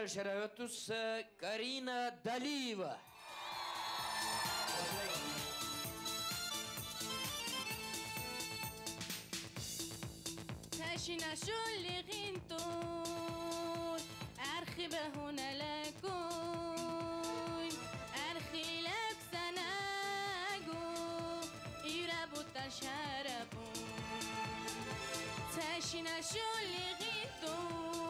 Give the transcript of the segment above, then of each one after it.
дальше Раватус э, Карина Далиева. تشينا شل غنتون أرخي بهنا لكون أرخي لك سناجو يربو تشاربون تشينا شل غنتون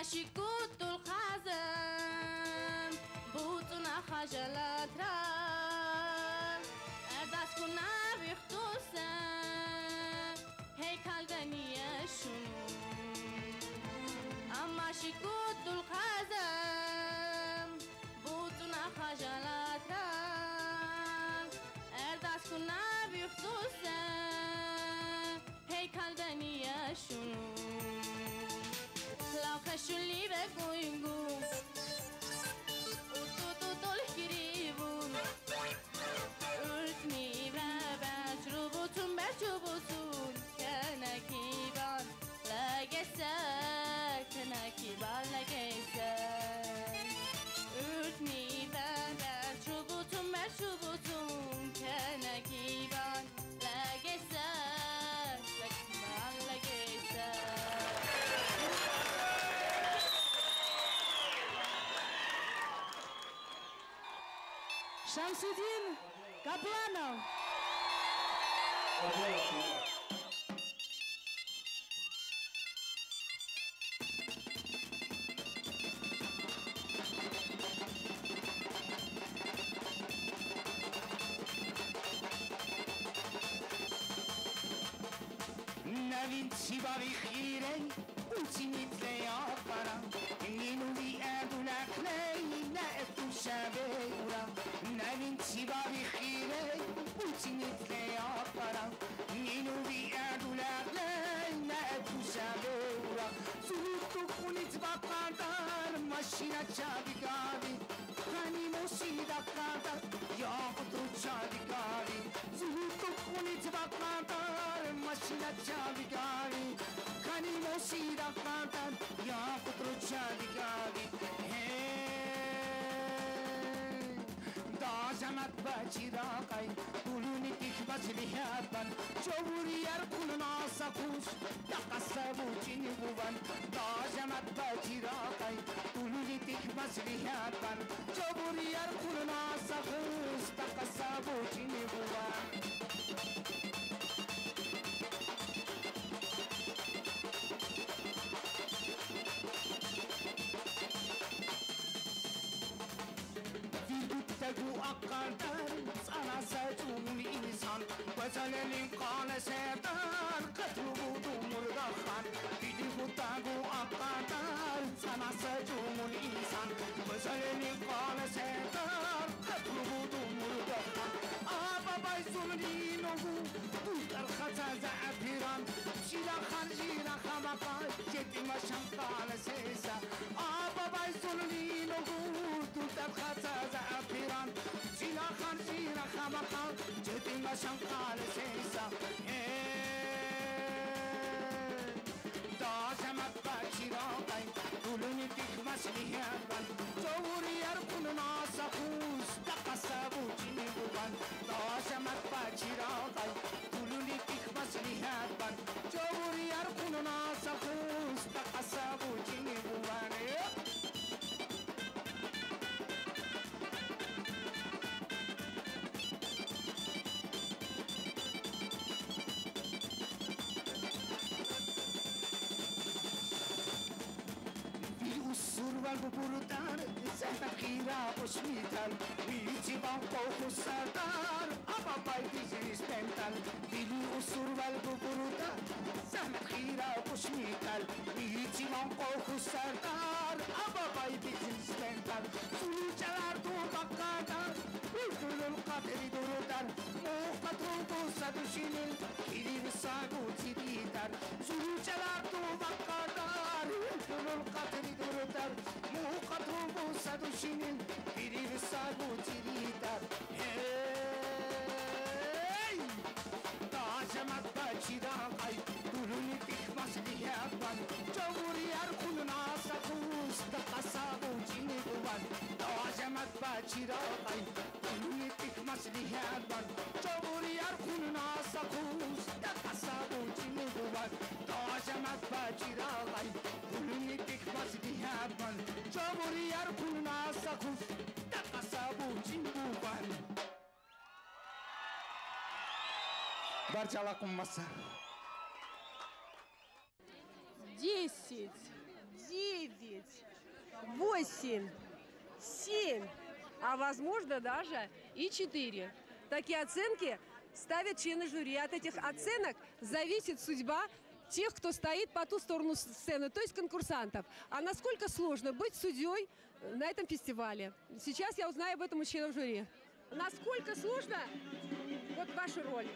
на щеку Să-și leave cu Shamsuddin Capiano. Na vinci bavi 신학자비가비 하나님 오시다 까다 여부도 자비가비 지금도 꼬니지다 까다 마신학자비가비 하나님 오시다 까다 여부도 자비가비 dazamat bachirakay kuluni tikbazlihatan chovuriyar kulnasakus taqasabuchin buvan dazamat bachirakay kuluni tikbazlihatan chovuriyar kulnasakus taqasabuchin buvan ابو أقدر أنا زيتون انسان وزلل قال سيدار قتله دمر دخان بيدي بوتاغو أقدر أنا زيتون انسان وزلل قال سيدار قتله دمر دخان آبا بایزون دینوگو بودر خطا زعبیران شیرا خرجیرا خمقا جدی مشم قال سیسا آبا بایزون دینوگو تبقى زعفيران زينا خان زينا خام خان جهدي ما شنقال سيسا داشم أبقى شراقي دولني فيك مسلي هبان جوري يركن ناس خوز تقصبو جيبو بان داشم أبقى شراقي دولني فيك مسلي هبان جوري يركن ناس خوز تقصبو جيبو بان buradan Sana gira os mi dan Bici va un sardar Ama bay business mental Bili usur val bu buradan Sana gira os mi dan Bici va un sardar Ama bay business mental Sulu çalar tu bakkadan. Üzülün kaderi dururdan Muhkat oldu sadüşinin Kilim sagu ciddi درتر سلو چلاتو وقادار دلول قطر درتر مو قطر مو سدو شنین بیریر ساگو تیری در Tazemat bacida ay Duluni tikmas diyaban Cavuriyar kuluna sakuz Da kasabu cini buvan Tazemat bacida ay Duluni tikmas diyaban Cavuriyar kuluna sakuz Da kasabu cini Cavuri ar kuluna sakus Taqasabu jinibuban Dacemat bachiraqay Duluni tikmas liyaban Cavuri ar kuluna sakus Taqasabu jinibuban Barcala masa. Десять, девять, восемь, семь, а возможно даже и четыре. Такие оценки ставят члены жюри. От этих оценок зависит судьба тех, кто стоит по ту сторону сцены, то есть конкурсантов. А насколько сложно быть судьей на этом фестивале? Сейчас я узнаю об этом у членов жюри. Насколько сложно вот ваша роль?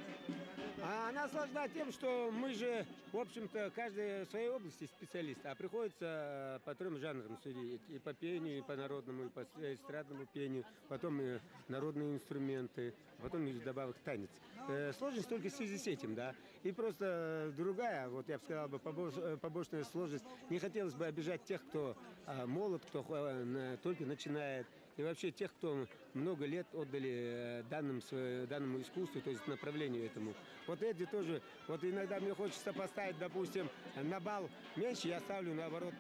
А она сложна тем, что мы же, в общем-то, каждый в своей области специалист, а приходится э, по трем жанрам судить. И по пению, и по народному, и по с- эстрадному пению, потом и народные инструменты, потом и добавок танец. Э, Сложность только в связи с этим, да. И просто э, другая, вот я бы сказал бы, э, побочная сложность. Не хотелось бы обижать тех, кто молод, кто э, только начинает, и вообще тех, кто много лет отдали э, данным, данному искусству, то есть направлению этому. Вот эти тоже, вот иногда мне хочется поставить, допустим, на бал меньше, я ставлю наоборот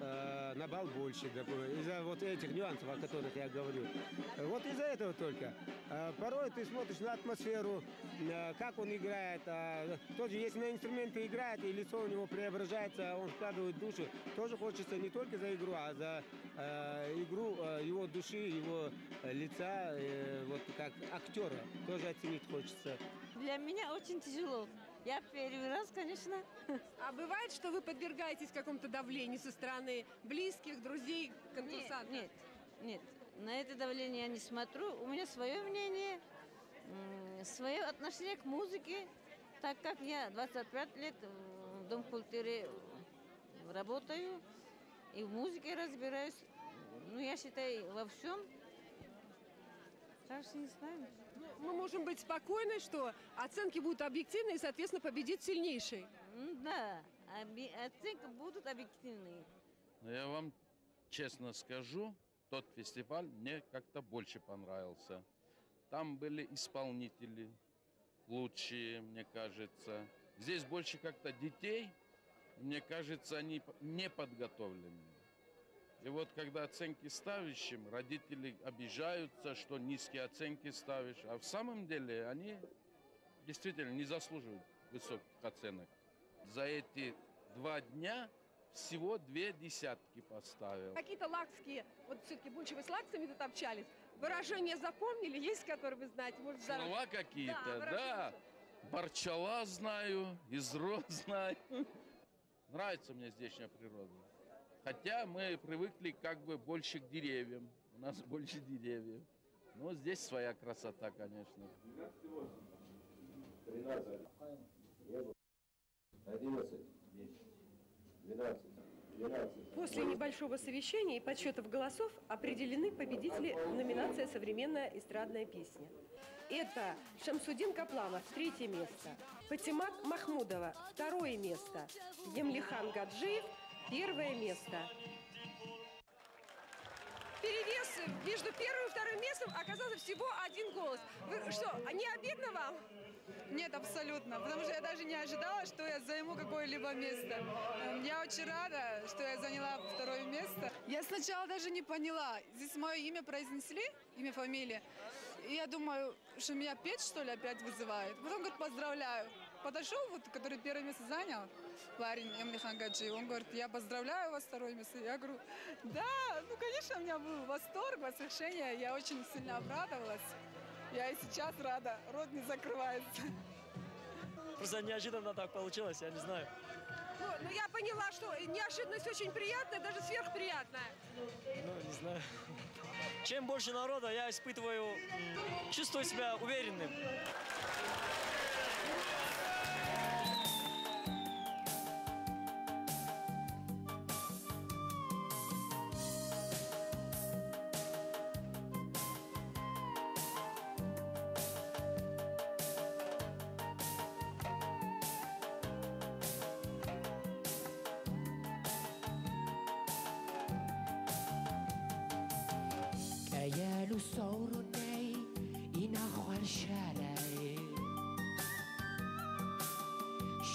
э, на бал больше, из-за вот этих нюансов, о которых я говорю. Вот из-за этого только. Э, Порой ты смотришь на атмосферу, как он играет. а Тоже, если на инструменты играет, и лицо у него преображается, он вкладывает душу, тоже хочется не только за игру, а за игру его души, его э, лица, э, вот как актера тоже оценить хочется. Для меня очень тяжело. Я первый раз, конечно. А бывает, что вы подвергаетесь какому-то давлению со стороны близких, друзей, Нет, конкурсантов? нет, нет. На это давление я не смотрю. У меня свое мнение, свое отношение к музыке. Так как я 25 лет в Дом культуры работаю и в музыке разбираюсь, ну, я считаю, во всем. Что не знаю. Мы можем быть спокойны, что оценки будут объективны и, соответственно, победит сильнейший. М, Да, оби- оценки будут объективные. Но я вам честно скажу, тот фестиваль мне как-то больше понравился. Там были исполнители лучшие, мне кажется. Здесь больше как-то детей, мне кажется, они не подготовлены. И вот когда оценки ставящим, родители обижаются, что низкие оценки ставишь. А в самом деле они действительно не заслуживают высоких оценок. За эти два дня всего две десятки поставил. Какие-то лакские, вот все-таки больше вы с лаксами тут общались, выражения запомнили, есть, которые вы знаете? Может, Слова какие-то, Да, да. Барчала знаю, изро знаю. Нравится мне здешняя природа. Хотя мы привыкли как бы больше к деревьям. У нас больше деревьев. Но здесь своя красота, конечно. 13, 11, 12, 12. После небольшого совещания и подсчетов голосов определены победители номинации «Современная эстрадная песня». Это Шамсудин Капламов, третье место. Патимат Махмудова, второе место. Емлихан Гаджиев, первое место. Перевес между первым и вторым местом оказался всего один голос. Вы что, не обидно вам? Нет, абсолютно. Потому что я даже не ожидала, что я займу какое-либо место. Эм, Я очень рада, что я заняла второе место. Я сначала даже не поняла. Здесь мое имя произнесли, имя, фамилия. И я думаю, что меня петь, что ли, опять вызывают. Потом говорят, поздравляю. Подошел, вот, который первое место занял, парень Эмлихан Гаджи, он говорит, я поздравляю вас второе место. Я говорю, да, ну, конечно, у меня был восторг, восхищение, я очень сильно обрадовалась. Я и сейчас рада, рот не закрывается. Просто неожиданно так получилось, я не знаю. Ну, ну, я поняла, что неожиданность очень приятная, даже сверхприятная. Ну, не знаю. Чем больше народа, я испытываю, чувствую себя уверенным.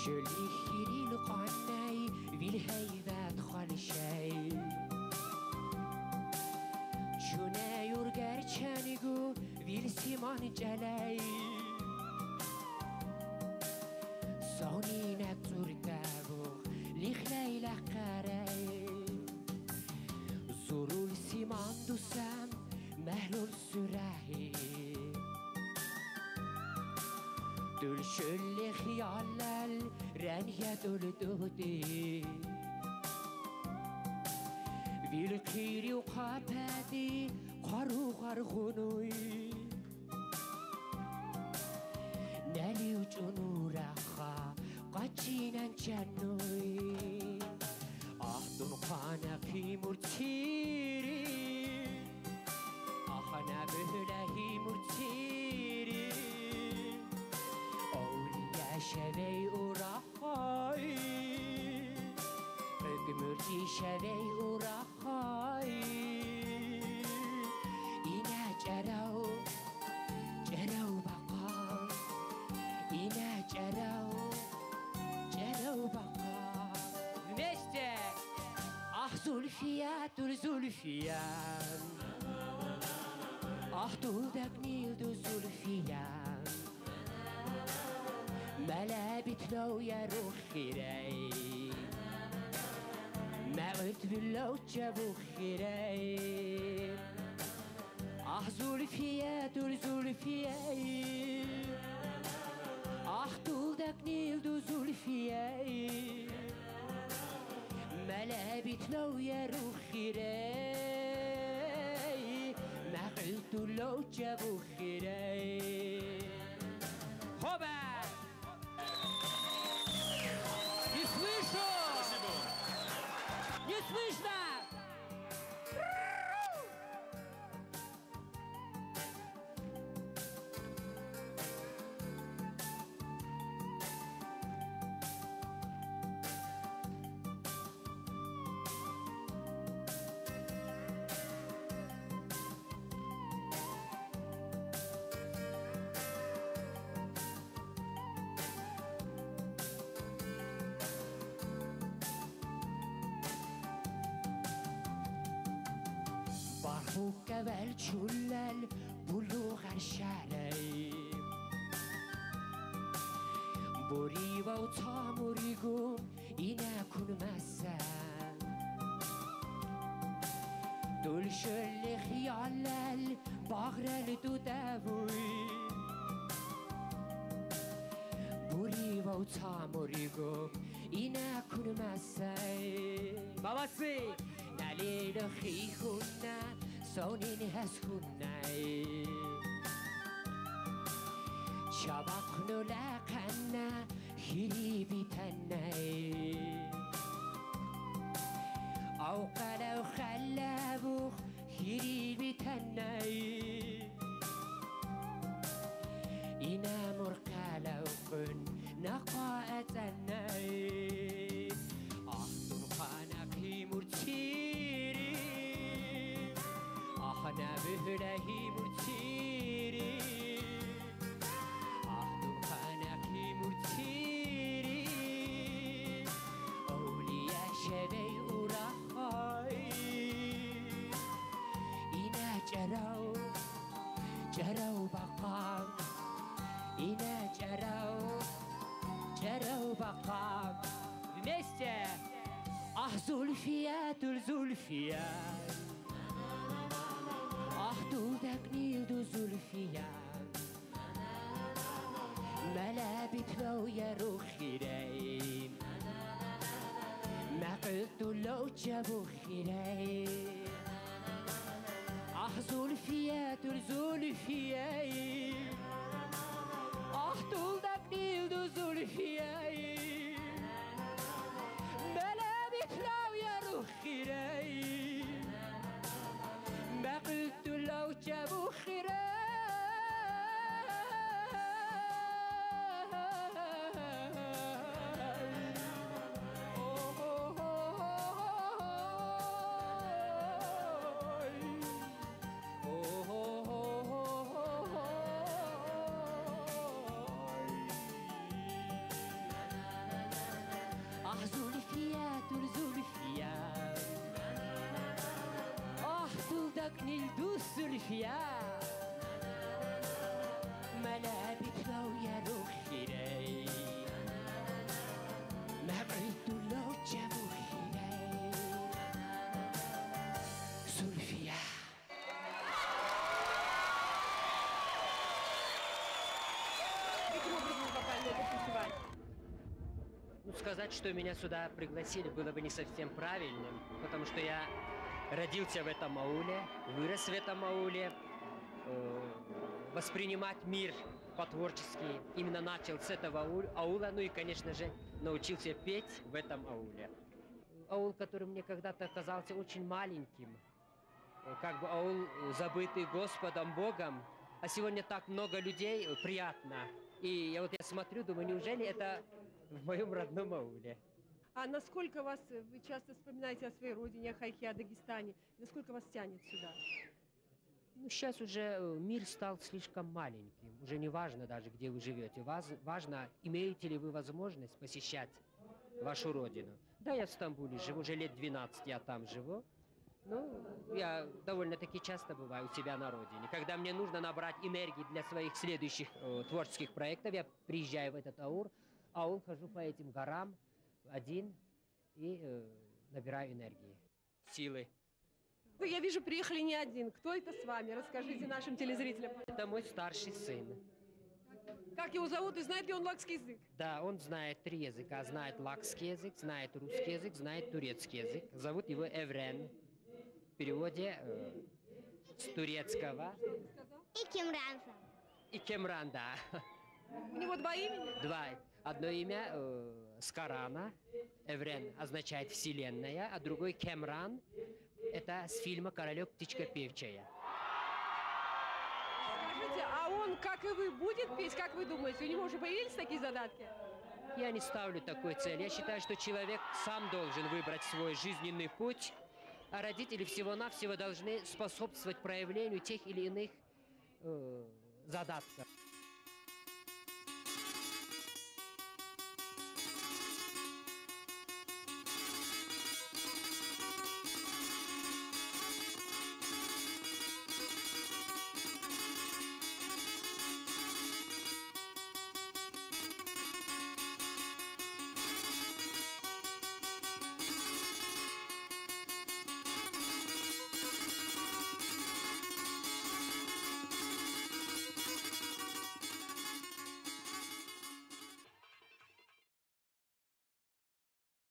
شليخ لي القناي في الهيبة دخل شاي شنا يرجر چنگو ویل سیمان جلی سانی نتور دبو لیخ لیلق قرای زرول سیمان دوسم mehlul sürehi Dülşüllü hiyal عالية تلتهتي ویل خیری و قاپتی قارو قار خونوی Ögmürti şevey urahay İne cerav Cerav bakan İne cerav Cerav bakan Veste Ah Zulfiya dur Zulfiya Ah duldak nildu Zulfiya ملابت لو يا روخيراي ما قلت بالله جابوا خيراي آه zulfiye dur zulfiye Ah duldak nil du ما لابت لو يا روخي ما قلت لو جابوا خيراي فوق والجل البلوغ الشعري بوريبا وتاموريغو إنا كن مسا دول شل خيال البغر لدو دوي بوريبا وتاموريغو إنا كن مسا بابا سي نليل خيخونا so nini has kunai جرو بقام إنا جرو جروا بقام بمستر آه زلفيات الزلفيات آه دودك نيدو زلفيات ملابت لو يا روخي ما قلت لو جابو خيري زulfia, zulfia أحطل دبني دو زلفيا ملابي فلاو يا روخي راي بقلت لو جابو خيراي. دودك نلدو السلفيات ملابك لو يا روحي ما قلت لو جابوا خيري سلفيات Каким образом вы попали на этот фестиваль? Ну, сказать, что меня сюда пригласили, было бы не совсем правильным, потому что я родился в этом ауле, вырос в этом ауле, э, воспринимать мир по-творчески именно начал с этого аула, ну и, конечно же, научился петь в этом ауле. Аул, который мне когда-то казался очень маленьким, э, как бы аул, э, забытый Господом Богом, а сегодня так много людей, приятно. И я вот я смотрю, думаю, неужели это в моем родном ауле? А насколько вас, э, вы часто вспоминаете о своей родине, о Хайке, о Дагестане? Насколько вас тянет сюда? Ну, сейчас уже э, мир стал слишком маленьким. Уже не важно даже, где вы живете. Ваз- важно, имеете ли вы возможность посещать вашу родину. Да, я в Стамбуле живу, уже лет 12 я там живу. Ну, я довольно-таки часто бываю у себя на родине. Когда мне нужно набрать энергии для своих следующих э, творческих проектов, я приезжаю в этот аур, аул, хожу по этим горам один и э, набираю энергии, силы. Вы, я вижу, приехали не один. Кто это с вами? Расскажите нашим телезрителям. Это мой старший сын. Как его зовут и знает ли он лакский язык? Да, он знает три языка. Знает лакский язык, знает русский язык, знает турецкий язык. Зовут его Эврен. В переводе э, с турецкого. И Кимранса. И Кемран, да. У него два имени? Два. Одно имя э, с Корана. Эврен означает вселенная, а другой Кемран это с фильма Королек птичка певчая. Скажите, а он, как и вы, будет петь, как вы думаете? У него уже появились такие задатки? Я не ставлю такой цели. Я считаю, что человек сам должен выбрать свой жизненный путь, а родители всего-навсего должны способствовать проявлению тех или иных э, задатков.